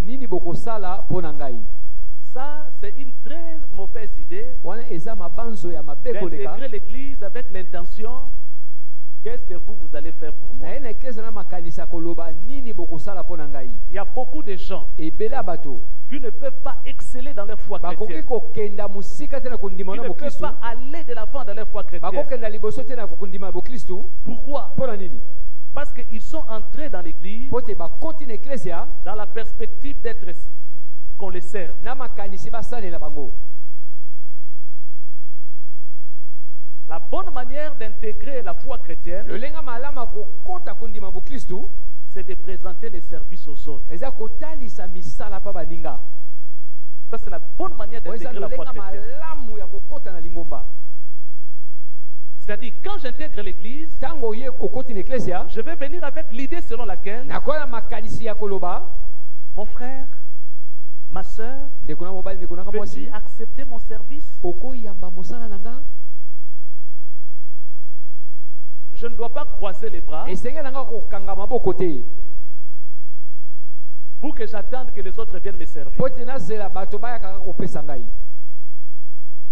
Ça, c'est une très mauvaise idée. D'intégrer l'église avec l'intention qu'est-ce que vous, vous allez faire pour moi? Il y a beaucoup de gens qui ne peuvent pas exceller dans leur foi chrétienne. Qui ne peuvent pas aller de l'avant dans leur foi chrétienne. Pourquoi? Parce qu'ils sont entrés dans l'église dans la perspective d'être qu'on les serve. La bonne manière d'intégrer la foi chrétienne, c'est de présenter les services aux autres. Ça, c'est la bonne manière d'intégrer la foi chrétienne. C'est-à-dire, quand j'intègre l'église, je vais venir avec l'idée selon laquelle mon frère, ma nanga peux-tu accepter mon service? Je ne dois pas croiser les bras. Pour que j'attende que les autres viennent me servir.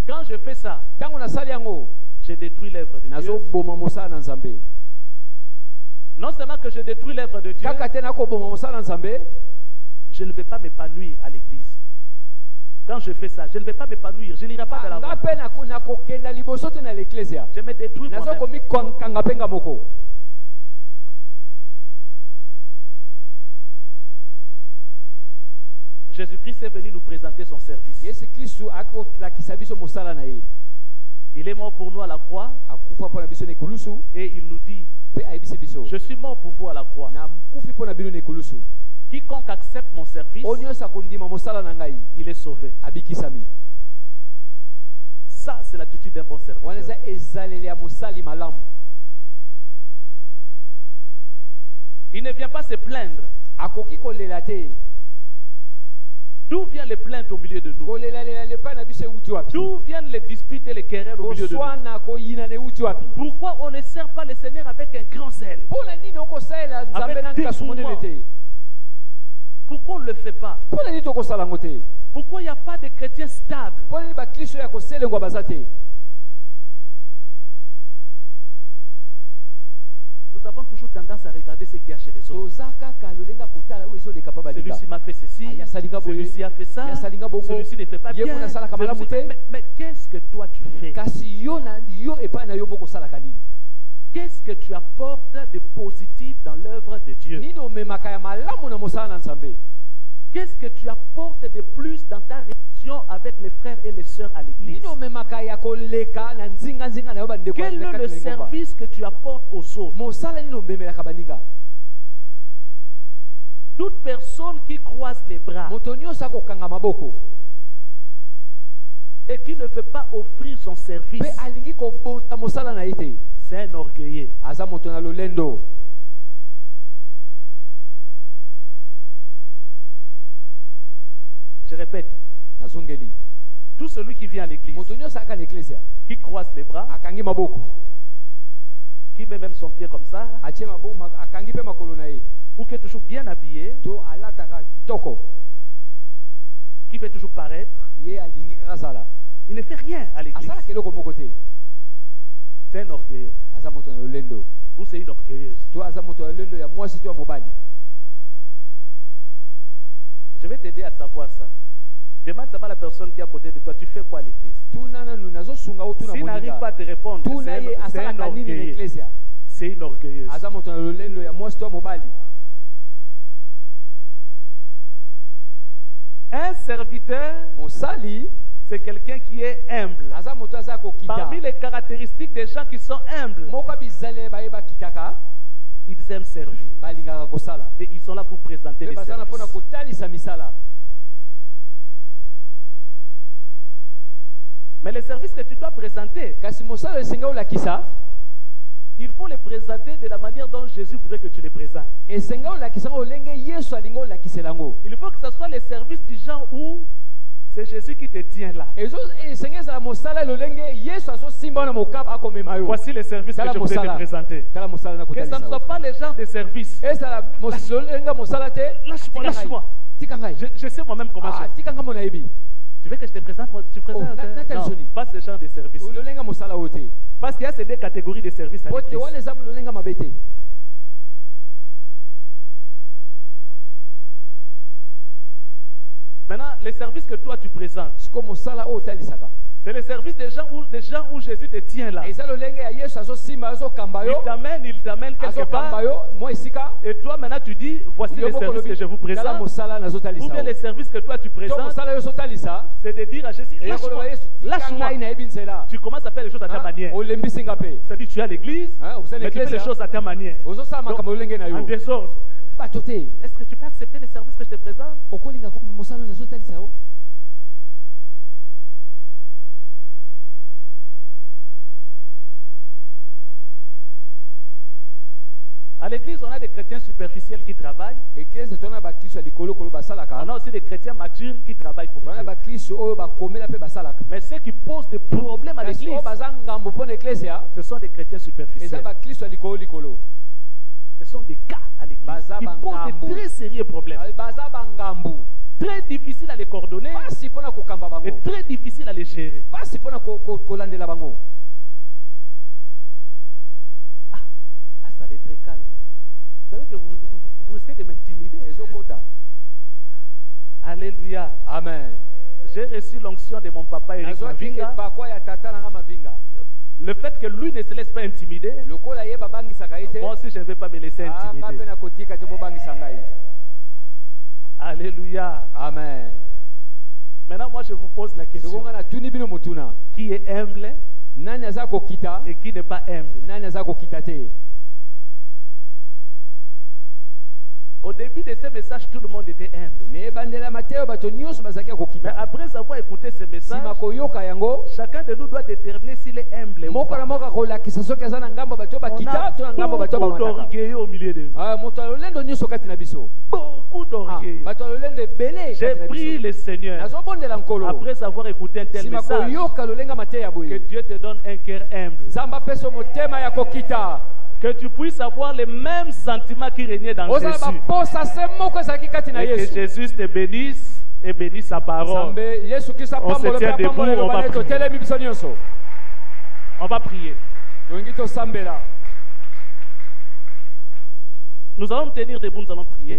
Quand je fais ça, je détruis l'œuvre de Dieu. Non seulement que je détruis l'œuvre de Dieu, je ne vais pas m'épanouir à l'église. Quand je fais ça, je ne vais pas m'épanouir. Je n'irai pas te na leklesia Je me détruis moi-même. Jésus-Christ est venu nous présenter son service. Il est mort pour nous à la croix et il nous dit, je suis mort pour vous à la croix. Quiconque accepte mon service, il est sauvé. Ça, c'est l'attitude d'un bon serviteur. Il ne vient pas se plaindre. D'où viennent les plaintes au milieu de nous? D'où viennent les disputes et les querelles au milieu de nous? Pourquoi on ne sert pas le Seigneur avec un grand zèle? Mpo na nini okosalela nzambe na nkasi monene te Pourquoi on ne le fait pas Pourquoi il n'y a pas de chrétiens stables? Nous avons toujours tendance à regarder ce qu'il y a chez les autres. Celui-ci m'a fait ceci, celui-ci a fait ça, celui-ci ne fait pas bien. Mais, mais qu'est-ce que toi tu fais? Qu'est-ce que tu apportes de positif dans l'œuvre de Dieu? Qu'est-ce que tu apportes de plus dans ta relation avec les frères et les sœurs à l'église? Quel est le service que tu apportes aux autres? Toute personne qui croise les bras et qui ne veut pas offrir son service, c'est un orgueilleux. aza lolendo. Je répète, nazongeli. Tout celui qui vient à l'église, eklesia qui croise les bras, akangi qui met même son pied comme ça, akangi makolo na ye. ou qui est toujours bien habillé, to alataka kitoko. qui veut toujours paraître, ye alingi il ne fait rien à l'église. C'est un orgueilleux. Ou c'est une orgueilleuse. Je vais t'aider à savoir ça. Demande seulement à la personne qui est à côté de toi, tu fais quoi à l'église? S'il n'arrive pas à te répondre, c'est un, orgueilleux. C'est une orgueilleuse. Un serviteur, c'est quelqu'un qui est humble. Parmi les caractéristiques des gens qui sont humbles, ils aiment servir. Et ils sont là pour présenter les services. Mais les services que tu dois présenter, il faut les présenter de la manière dont Jésus voudrait que tu les présentes. Il faut que ce soit les services du genre où c'est Jésus qui te tient là. Voici les services que je voudrais te présenter. Que ça ne soit pas les genres de te Lâche-moi, lâche-moi. Je, je sais moi-même comment Ah, je. Tu veux que je te présente moi, tu présentes, Oh, na- na- Non, Johnny. pas ce genre de oyo te Parce qu'il y a ces deux catégories de services à l'église. wana eza lolenga mabe te Maintenant, les services que toi tu présentes, c'est les services des gens où, des gens où Jésus te tient là. Il t'amène, il t'amène quelque part. Et toi maintenant tu dis, voici les services que je vous présente. Ou bien les services que toi tu présentes, c'est de dire à Jésus, lâche-moi, Tu commences à faire les choses à ta Hein? manière. C'est-à-dire tu es à l'église, êtes mais tu fais les hein? choses à ta manière. na En désordre. Est-ce que tu peux accepter les services que je te présente? À l'église, on a des chrétiens superficiels qui travaillent. On a aussi des chrétiens matures qui travaillent pour Dieu. Mais ceux qui posent des problèmes à l'église, eklesia ce sont des chrétiens superficiels. bakristo ya likolo likolo Ce sont des cas à l'église qui posent bangambo. de très sérieux problèmes. Très difficiles à les coordonner et très difficiles à les gérer. Ah, là, ça est très calme. Vous savez que vous, vous, vous risquez de m'intimider. ezokota Alléluia. amen J'ai reçu l'onction de mon papa Eric Mavinga. Le fait que lui ne se laisse pas intimider, moi aussi je ne vais pas me laisser Ah, intimider. Alléluia. amen Maintenant, moi je vous pose la question. Qui est humble et qui n'est pas humble nani aza kokita te Au début de ce message, tout le monde était humble. Mais après avoir écouté ce message, chacun de nous doit déterminer s'il est humble ou pas. On a beaucoup d'orgueilleux au milieu de nous. Ah, Beaucoup Ah, lolendo ebele J'ai biso le Seigneur après avoir écouté un tel message que Dieu te donne un cœur humble. Que tu puisses avoir les mêmes sentiments qui régnaient dans Jésus. Et que Jésus te bénisse et bénisse sa parole. On se tient debout, on va prier. On va prier. Nous allons tenir debout, nous allons prier.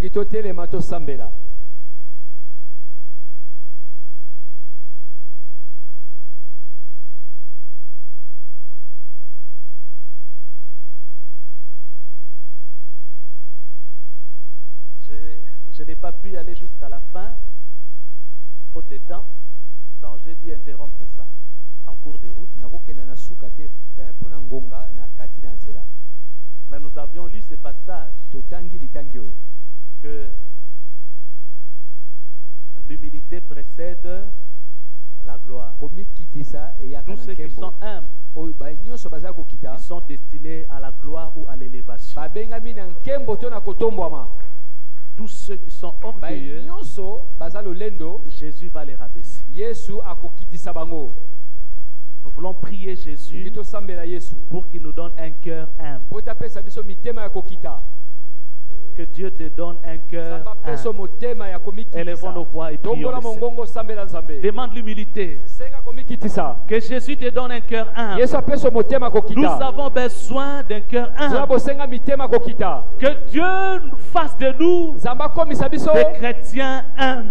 Je, je n'ai pas pu aller jusqu'à la fin, faute de temps. Donc j'ai dû interrompre ça en cours de route. eh, Mais nous avions lu ce passage que l'humilité précède la gloire. Tous ceux qui sont humbles, ils sont destinés à la gloire ou à l'élévation. Tous ceux qui sont orgueilleux, lolendo Jésus va les rabaisser. Nous voulons prier Jésus pour qu'il nous donne un cœur humble. Que Dieu te donne un cœur humble. Élevons nos voix et prions Demande l'humilité. Que Jésus te donne un cœur humble. Nous avons besoin d'un cœur humble. Que Dieu fasse de nous des chrétiens humbles.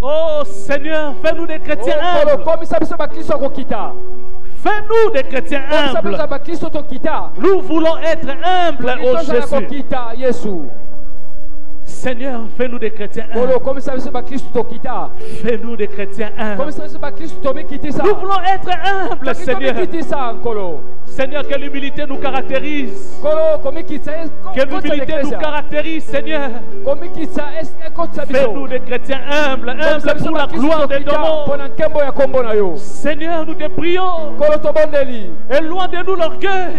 Oh Seigneur, fais-nous des chrétiens okolo humbles. Fais-nous des chrétiens humbles. Nous voulons être humbles, Tolingi oh Jésus. Seigneur, fais-nous des chrétiens biso bakristo tokita Fais-nous des chrétiens bakristo tomikitisa Nous voulons être humbles, Seigneur. Seigneur, que l'humilité nous caractérise. Que l'humilité nous caractérise, Seigneur. Fais-nous des chrétiens humbles, humbles pour la bakristo gloire de ton nom. Seigneur, nous te prions. kolo tobondeli Éloigne-nous l'orgueil.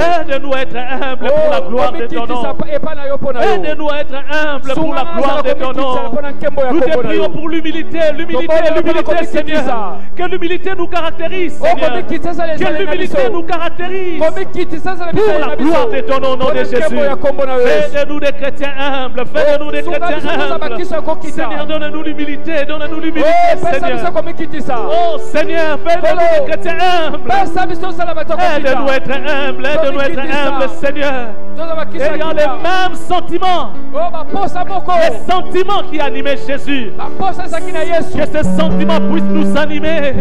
Aide-nous à être humbles pour la Oh, gloire de ton nom. Aide-nous à être humbles pour la gloire de ton nom. Nous te prions pour l'humilité, l'humilité, l'humilité. Seigneur. Que l'humilité nous caractérise, Seigneur. Que l'humilité nous caractérise. Pour la gloire de ton nom, au nom de Jésus. Fais de nous des chrétiens humbles. Fais de nous des chrétiens humbles. Seigneur, donne-nous l'humilité. Donne-nous l'humilité, Oh, biso Seigneur. Oh, Seigneur, fais de nous des chrétiens humbles. Aide-nous à être humbles. Aide-nous à être humbles, Seigneur. Ayant les mêmes sentiments. O baposa moko Les sentiments qui animaient Jésus. Que ces sentiments puissent nous animer.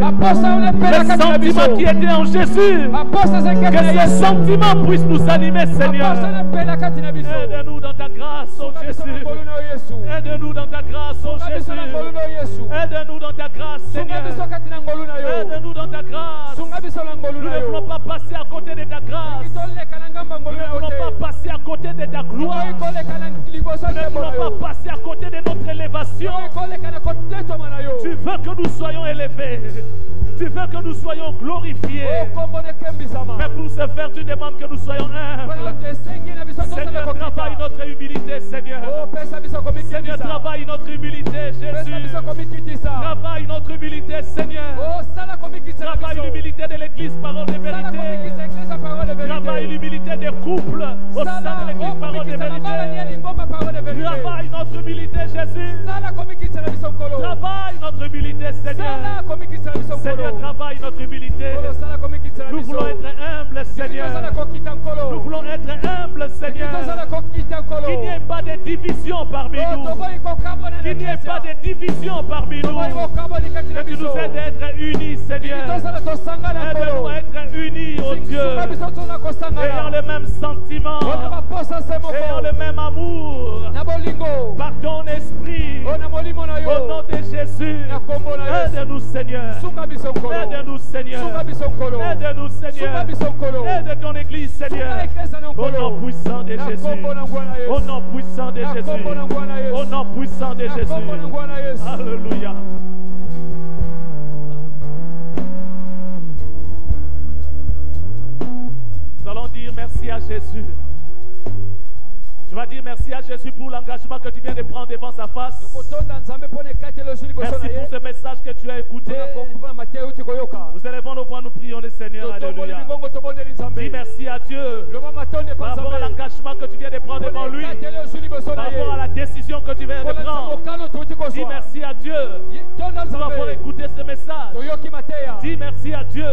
biso sentiments qui étaient en Jésus. Que yesu sentiments puissent nous animer, Seigneur. Aide-nous dans ta grâce, oh Jésus. Aide-nous dans ta grâce, oh Jésus. Aide-nous dans ta grâce, Seigneur. Aide-nous dans ta grâce. Nous ne voulons pas passer à côté de ta grâce. Nous ne voulons pas passer à côté de ta gloire. Ne pas passer à côté de notre élévation. Tu veux que nous soyons élevés. Tu veux que nous soyons glorifiés. Mais pour ce faire, tu demandes que nous soyons humbles. Seigneur, travaille notre humilité, Seigneur. Seigneur, travaille notre humilité, Jésus. Travaille notre humilité, Seigneur. Travaille l'humilité de l'Église, parole de vérité. Travaille l'humilité des couples au sein de l'Église, parole de vérité. Travaille notre humilité, Jésus. Travaille notre humilité, Seigneur. Seigneur, travaille notre humilité. Nous voulons être humbles, Seigneur Nous voulons être humbles, Seigneur. Qu'il n'y ait pas de division parmi Oh, nous. Qu'il n'y ait pas de division parmi nous. Que tu nous aides à être unis, Seigneur. Aide-nous à être unis, oh Dieu. Ayant le même sentiment. Ayant le même amour. Par ton esprit. o na molimo na Au nom de Jésus. Aide-nous, Seigneur. Aide-nous, Seigneur. Aide-nous, Seigneur. Aide ton Église, Seigneur. Au nom puissant de Jésus. Au nom puissant de Jésus. Au nom puissant de Jésus. Alléluia. Merci à Jésus. Tu vas dire merci à Jésus pour l'engagement que tu viens de prendre devant sa face. Merci pour ce message que tu as écouté. Nous élevons nos voix, nous prions le Seigneur. Alléluia. Dis merci à Dieu par rapport à l'engagement que tu viens de prendre devant lui, par rapport à la décision que tu viens de prendre. Dis merci à Dieu pour écouté ce message. Dis merci à Dieu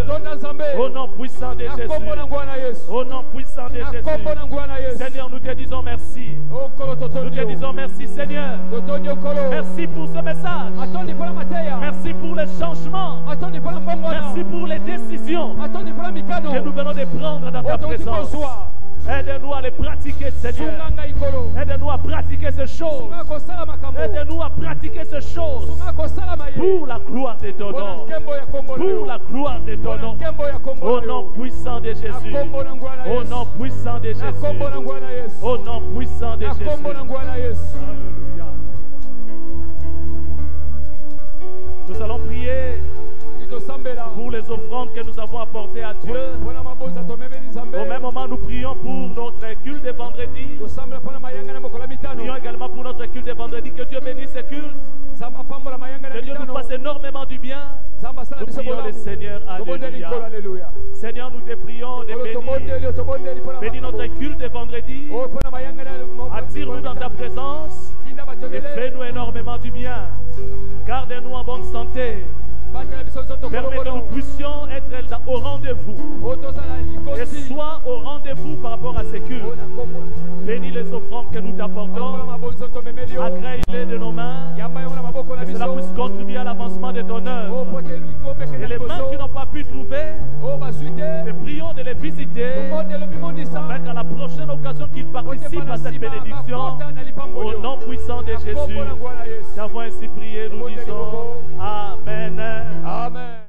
au nom puissant de Jésus. Au nom puissant de Jésus. Seigneur, nous te disons merci. okolo Nous te disons merci, Seigneur. Merci pour ce message. Merci pour les changements. Merci pour les décisions que nous venons de prendre dans ta présence. Aide-nous à les pratiquer, Seigneur. Aide-nous à pratiquer ces choses. Aide-nous à pratiquer ces choses pour la gloire de ton nom. Pour la gloire de ton nom. Au nom puissant de Jésus. Au nom puissant de Jésus. Au nom puissant de Jésus. Nous allons prier les offrandes que nous avons apportées à Dieu. Au même moment, nous prions pour notre culte de vendredi. Nous prions également pour notre culte de vendredi. Que Dieu bénisse ce culte. Que Dieu nous fasse énormément du bien. Nous prions le Seigneur. Alléluia. Seigneur, nous te prions de bénir. Bénis notre culte de vendredi. Attire-nous dans ta présence et fais-nous énormément du bien. Garde-nous en bonne santé. Permets que nous puissions être au rendez-vous. Et sois au rendez-vous par rapport à ces cultes. Bénis les offrandes que nous t'apportons. Agrée-les de nos mains. Que cela puisse contribuer à l'avancement de ton œuvre. Et les mains qui n'ont pas pu trouver, nous prions de les visiter. Afin qu'à la prochaine occasion qu'ils participent à cette bénédiction, au nom puissant de Jésus, nous avons ainsi prié, nous disons Amen. Amen.